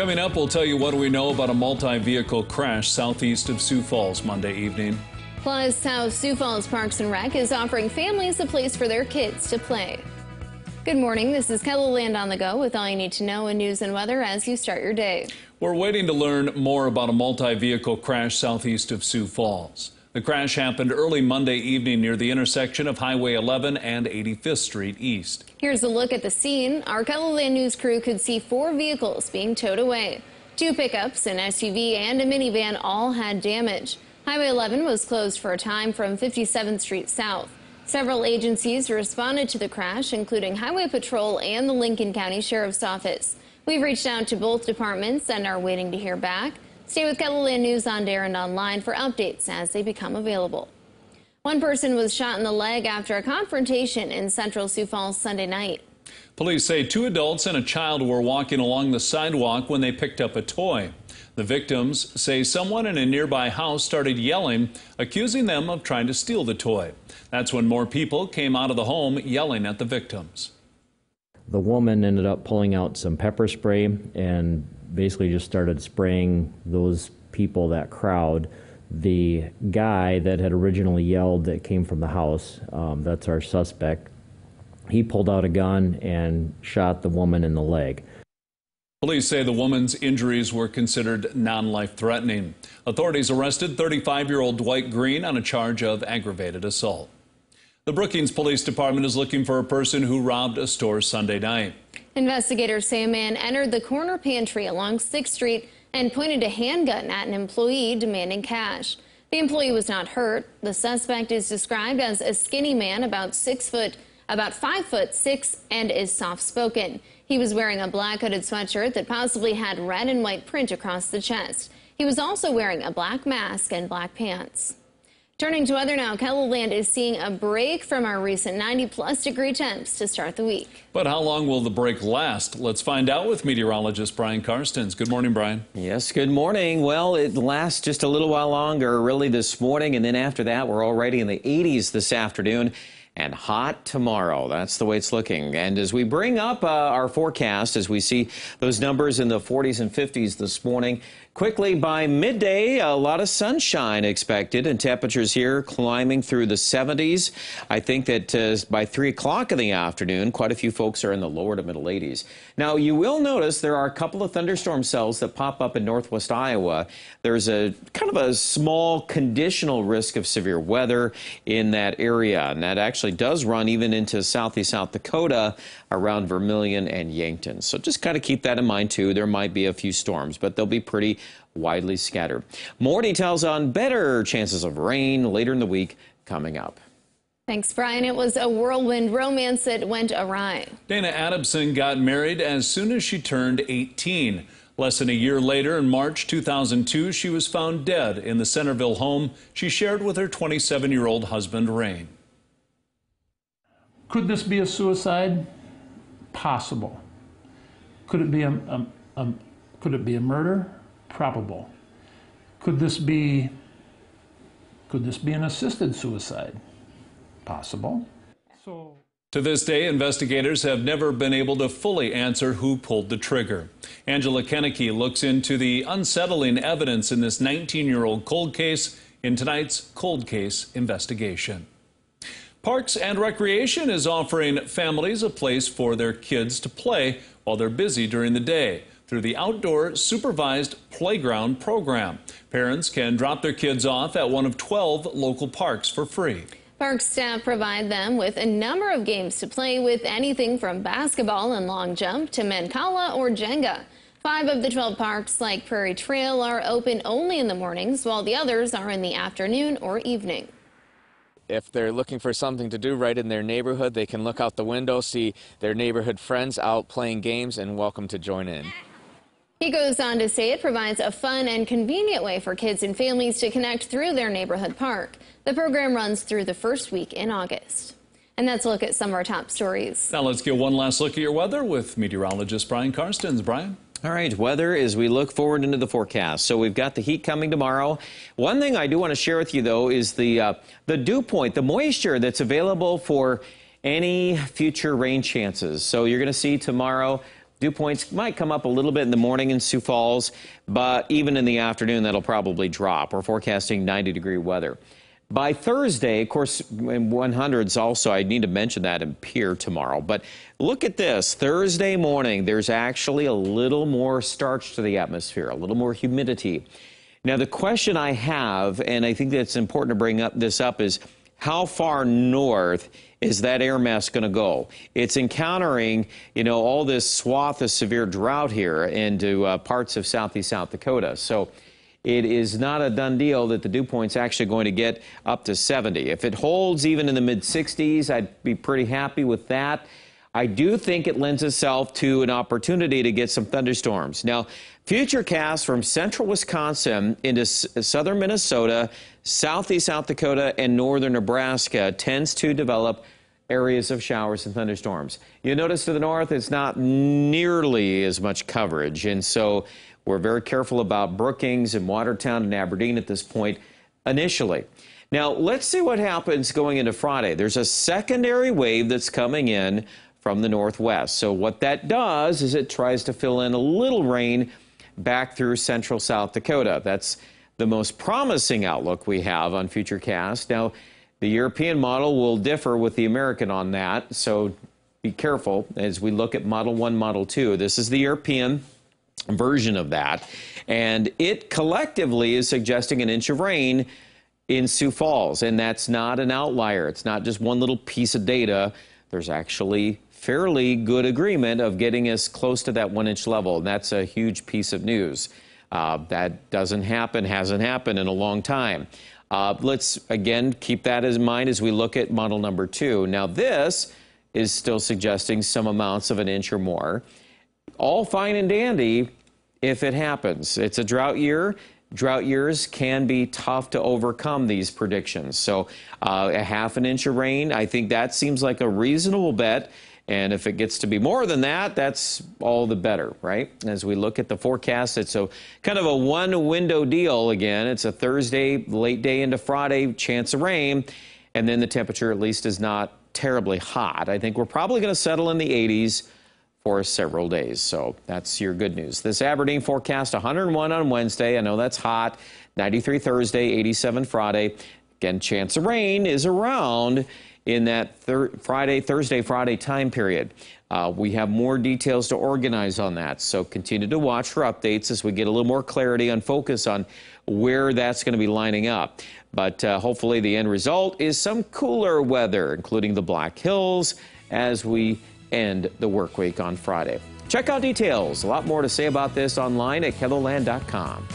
Coming up, we'll tell you what we know about a multi-vehicle crash southeast of Sioux Falls Monday evening. Plus, how Sioux Falls Parks and Rec is offering families a place for their kids to play. Good morning. This is KELOLAND on the go with all you need to know in news and weather as you start your day. We're waiting to learn more about a multi-vehicle crash southeast of Sioux Falls. The crash happened early Monday evening near the intersection of Highway 11 and 85th Street East. Here's a look at the scene. Our KELOLAND News crew could see four vehicles being towed away. Two pickups, an SUV, and a minivan all had damage. Highway 11 was closed for a time from 57th Street south. Several agencies responded to the crash, including Highway Patrol and the Lincoln County Sheriff's Office. We've reached out to both departments and are waiting to hear back. Stay with KELOLAND News on Dare and online for updates as they become available. One person was shot in the leg after a confrontation in central Sioux Falls Sunday night. Police say two adults and a child were walking along the sidewalk when they picked up a toy. The victims say someone in a nearby house started yelling, accusing them of trying to steal the toy. That's when more people came out of the home yelling at the victims. The woman ended up pulling out some pepper spray and basically just started spraying those people, that crowd. The guy that had originally yelled that came from the house, um, that's our suspect, he pulled out a gun and shot the woman in the leg. Police say the woman's injuries were considered non-life threatening. Authorities arrested 35-year-old Dwight Green on a charge of aggravated assault. The Brookings Police Department is looking for a person who robbed a store Sunday night. Investigators say a man entered the corner pantry along 6th Street and pointed a handgun at an employee demanding cash. The employee was not hurt. The suspect is described as a skinny man about six foot, about five foot six, and is soft spoken. He was wearing a black hooded sweatshirt that possibly had red and white print across the chest. He was also wearing a black mask and black pants. Turning to weather now, KELOLAND is seeing a break from our recent 90 plus degree temps to start the week. But how long will the break last? Let's find out with meteorologist Brian Karstens. Good morning, Brian. Yes, good morning. Well, it lasts just a little while longer, really, this morning. And then after that, we're already in the 80s this afternoon and hot tomorrow. That's the way it's looking. And as we bring up uh, our forecast, as we see those numbers in the 40s and 50s this morning, Quickly by midday, a lot of sunshine expected and temperatures here climbing through the 70s. I think that uh, by 3 o'clock in the afternoon, quite a few folks are in the lower to middle 80s. Now, you will notice there are a couple of thunderstorm cells that pop up in northwest Iowa. There's a kind of a small conditional risk of severe weather in that area, and that actually does run even into southeast South Dakota around Vermillion and Yankton. So just kind of keep that in mind, too. There might be a few storms, but they'll be pretty widely scattered. More details on better chances of rain later in the week coming up. Thanks, Brian. It was a whirlwind romance that went awry. Dana Adamson got married as soon as she turned 18. Less than a year later, in March 2002, she was found dead in the Centerville home she shared with her 27 year old husband, Rain. Could this be a suicide? Possible. Could it be a, a, a could it be a murder? Probable. Could this be could this be an assisted suicide? Possible. So to this day, investigators have never been able to fully answer who pulled the trigger. Angela Kennecke looks into the unsettling evidence in this 19 year old cold case in tonight's cold case investigation. Parks and Recreation is offering families a place for their kids to play while they're busy during the day through the Outdoor Supervised Playground program. Parents can drop their kids off at one of 12 local parks for free. Park staff provide them with a number of games to play with anything from basketball and long jump to Mancala or Jenga. Five of the 12 parks, like Prairie Trail, are open only in the mornings, while the others are in the afternoon or evening if they're looking for something to do right in their neighborhood, they can look out the window, see their neighborhood friends out playing games, and welcome to join in. He goes on to say it provides a fun and convenient way for kids and families to connect through their neighborhood park. The program runs through the first week in August. And that's a look at some of our top stories. Now let's get one last look at your weather with meteorologist Brian Karstens. Brian? All right, weather as we look forward into the forecast. So we've got the heat coming tomorrow. One thing I do want to share with you, though, is the, uh, the dew point, the moisture that's available for any future rain chances. So you're going to see tomorrow Dew points might come up a little bit in the morning in Sioux Falls, but even in the afternoon, that'll probably drop. We're forecasting 90 degree weather. By Thursday, of course, in 100s also, I need to mention that in Pierre tomorrow. But look at this. Thursday morning, there's actually a little more starch to the atmosphere, a little more humidity. Now, the question I have, and I think that's important to bring up this up, is how far north is that air mass going to go? It's encountering, you know, all this swath of severe drought here into uh, parts of southeast South Dakota. So it is not a done deal that the dew point's actually going to get up to 70. If it holds even in the mid 60s, I'd be pretty happy with that. I do think it lends itself to an opportunity to get some thunderstorms. Now, Futurecast from central Wisconsin into southern Minnesota, southeast South Dakota, and northern Nebraska tends to develop areas of showers and thunderstorms. You notice to the north, it's not nearly as much coverage. And so we're very careful about Brookings and Watertown and Aberdeen at this point initially. Now, let's see what happens going into Friday. There's a secondary wave that's coming in from the northwest. So, what that does is it tries to fill in a little rain back through central South Dakota. That's the most promising outlook we have on Futurecast. Now, the European model will differ with the American on that, so be careful as we look at Model 1, Model 2. This is the European version of that. And it collectively is suggesting an inch of rain in Sioux Falls. And that's not an outlier. It's not just one little piece of data. There's actually fairly good agreement of getting us close to that one inch level. And that's a huge piece of news. Uh, that doesn't happen, hasn't happened in a long time. Uh, let's again keep that in mind as we look at model number two. Now, this is still suggesting some amounts of an inch or more all fine and dandy if it happens. It's a drought year. Drought years can be tough to overcome these predictions. So, uh, a half an inch of rain, I think that seems like a reasonable bet. And if it gets to be more than that, that's all the better, right? As we look at the forecast, it's a kind of a one window deal again. It's a Thursday, late day into Friday, chance of rain. And then the temperature at least is not terribly hot. I think we're probably going to settle in the 80s for several days. So that's your good news. This Aberdeen forecast 101 on Wednesday. I know that's hot. 93 Thursday, 87 Friday. Again, chance of rain is around in that thir Friday, Thursday, Friday time period. Uh, we have more details to organize on that, so continue to watch for updates as we get a little more clarity on focus on where that's going to be lining up. But uh, hopefully, the end result is some cooler weather, including the Black Hills, as we end the work week on Friday. Check out details. A lot more to say about this online at KELOLAND.com.